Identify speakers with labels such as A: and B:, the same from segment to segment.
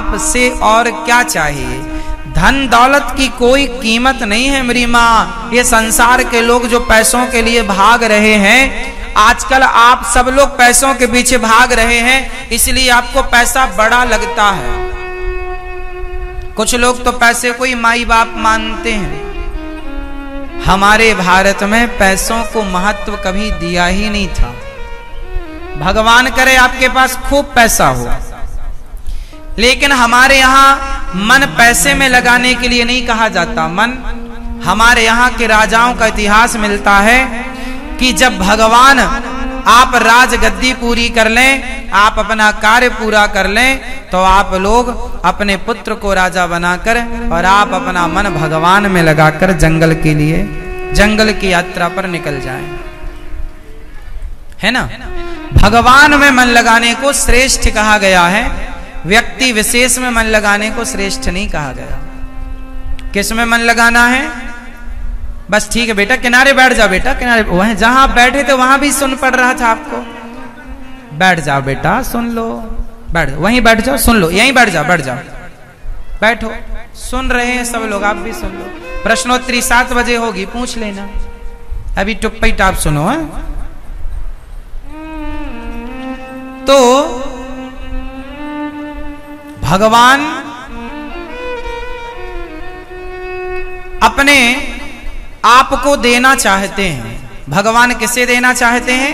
A: आपसे और क्या चाहिए? धन दौलत की कोई कीमत नहीं है मेरी माँ। ये संसार के लोग जो पैसों के लिए भाग रहे हैं, आजकल आप सब लोग पैसों के पीछे भाग रहे हैं, इसलिए आपको पैसा बड़ा लगता है। कुछ लोग तो पैसे को ही माई बाप मानते हैं। हमारे भारत में पैसों को महत्व कभी दिया ही नहीं था। भगवान करे आपके पास खूब पैसा हो। लेकिन हमारे यहाँ मन पैसे में लगाने के लिए नहीं कहा जाता। मन हमारे यहाँ के राजाओं का इतिहास मिलता है कि जब भगवान आप राजगद्दी पूरी कर लें, आप अपना कार्य पूरा कर लें तो आप लोग अपने पुत्र को राजा बनाकर और आप अपना मन भगवान में लगाकर जंगल के लिए, जंगल की यात्रा पर निकल जाएँ। है ना? भगवान में मन लगाने को श्रेष्ठ कहा गया है। व्यक्ति विशेष में मन लगाने को श्रेष्ठ नहीं कहा गया। किसमें मन लगाना है? बस ठीक है बेटा, किनारे बैठ जाओ बेटा, किनारे वह जहाँ आप बैठे थे, वहाँ भी सुन पड़ रहा था आपको। बैठ जाओ बेटा, सुन लो। बैठ वहीं बैठ जाओ, सुन लो। यहीं बैठ जाओ बैठ जाओ। बैठो। सुन रहे हैं सब लोग, आप भी सुन लो। प्रश्नोत्तरी सात बजे होगी, पूछ लेना। अभी टुप्पी टाप सुनो, है। तो भगवान अपने आप को देना चाहते हैं। भगवान किसे देना चाहते हैं?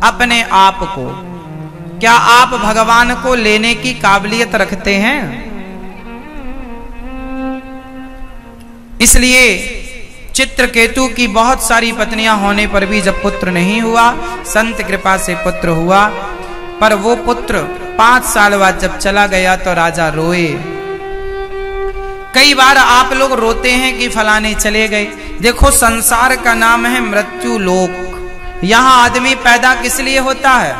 A: अपने आप को। क्या आप भगवान को लेने की काबिलियत रखते हैं? इसलिए चित्रकेतु की बहुत सारी पत्नियाँ होने पर भी जब पुत्र नहीं हुआ, संत कृपा से पुत्र हुआ, पर वो पुत्र पाँच साल बाद जब चला गया तो राजा रोए। कई बार आप लोग रोते हैं कि फलाने चले गए। देखो संसार का नाम है मृत्यु लोक। यहाँ आदमी पैदा किस लिए होता है?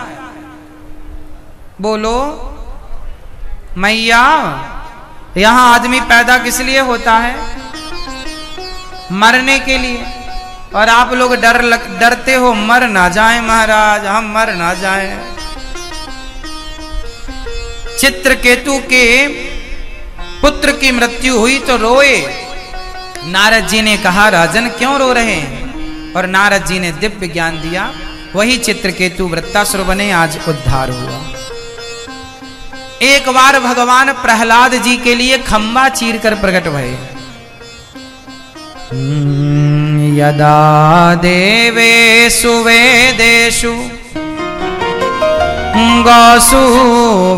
A: बोलो मैया यहाँ आदमी पैदा किस लिए होता है? मरने के लिए। और आप लोग डर लग, डरते हो मर ना जाए महाराज हम मर ना जाए। चित्रकेतु के पुत्र की मृत्यु हुई तो रोए। नारद जी ने कहा, राजन, क्यों रो रहे हैं? और नारद जी ने दिव्य ज्ञान दिया, वही चित्रकेतु वृत्तासुर बने, आज उद्धार हुआ। एक बार भगवान प्रहलाद जी के लिए खम्बा चीर कर प्रकट भये यदा देवेषु वेदेषु गौसु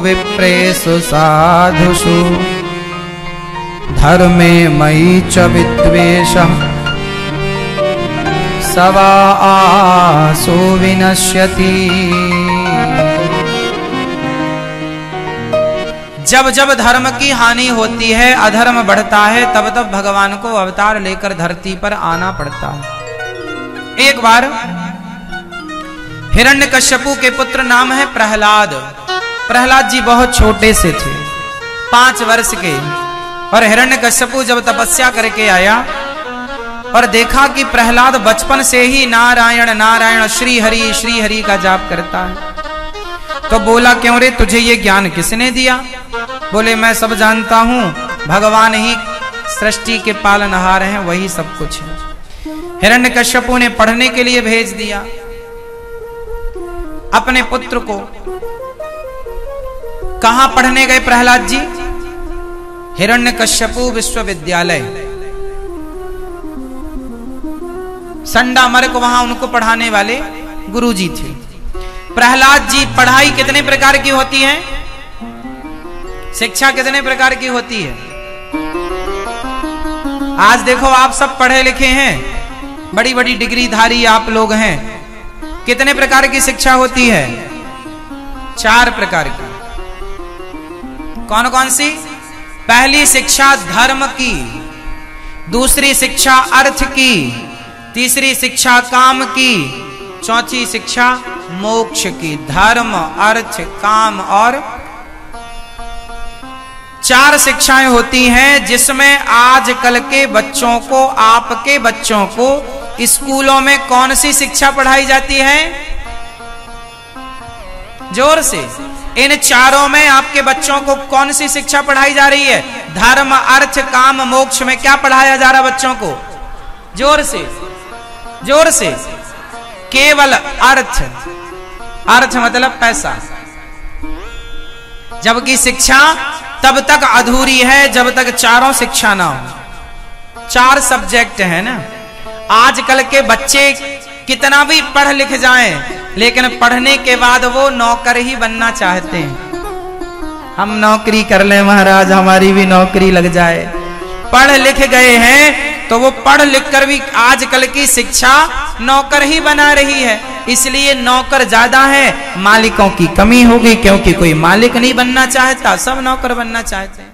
A: विप्रेषु साधुषु। धर्मे मयि च विद्वेश सवा आसो विनश्यति। जब जब धर्म की हानि होती है, अधर्म बढ़ता है, तब तब भगवान को अवतार लेकर धरती पर आना पड़ता है। एक बार हिरण्यकश्यपु के पुत्र नाम है प्रहलाद। प्रहलाद जी बहुत छोटे से थे, पाँच वर्ष के। और हिरण्यकश्यपु जब तपस्या करके आया और देखा कि प्रहलाद बचपन से ही नारायण नारायण श्री हरि श्री हरि का जाप करता है तो बोला, क्यों रे, तुझे ये ज्ञान किसने दिया? बोले, मैं सब जानता हूँ, भगवान ही सृष्टि के पालनहार हैं, वही सब कुछ है। हिरण्यकश्यपु ने पढ़ने के लिए भेज दिया। अपने पुत्र को। कहा पढ़ने गए प्रहलाद जी? हिरण्य कश्यपु विश्वविद्यालय। संडा मर्क वहाँ उनको पढ़ाने वाले गुरुजी थे। प्रहलाद जी, पढ़ाई कितने प्रकार की होती है? शिक्षा कितने प्रकार की होती है? आज देखो आप सब पढ़े लिखे हैं। बड़ी बड़ी डिग्री धारी आप लोग हैं। कितने प्रकार की शिक्षा होती है? चार प्रकार की। कौन कौन सी? पहली शिक्षा धर्म की, दूसरी शिक्षा अर्थ की, तीसरी शिक्षा काम की, चौथी शिक्षा मोक्ष की, धर्म, अर्थ, काम और चार शिक्षाएँ होती हैं जिसमें आजकल के बच्चों को, आपके बच्चों को स्कूलों में कौन सी शिक्षा पढ़ाई जाती है? ज़ोर से। इन चारों में आपके बच्चों को कौन सी शिक्षा पढ़ाई जा रही है? धर्म, अर्थ, काम, मोक्ष में क्या पढ़ाया जा रहा बच्चों को? ज़ोर से। ज़ोर से। केवल अर्थ। अर्थ मतलब पैसा। जबकि शिक्षा तब तक अधूरी है जब तक चारों शिक्षा ना हो। चार सब्जेक्ट है ना। आजकल के बच्चे कितना भी पढ़ लिख जाएँ, लेकिन पढ़ने के बाद वो नौकर ही बनना चाहते हैं। हम नौकरी कर ले महाराज, हमारी भी नौकरी लग जाए। पढ़ लिख गए हैं तो वो पढ़ लिख कर भी आजकल की शिक्षा नौकर ही बना रही है। इसलिए नौकर ज़्यादा है, मालिकों की कमी होगी, क्योंकि कोई मालिक नहीं बनना चाहता, सब नौकर बनना चाहते हैं।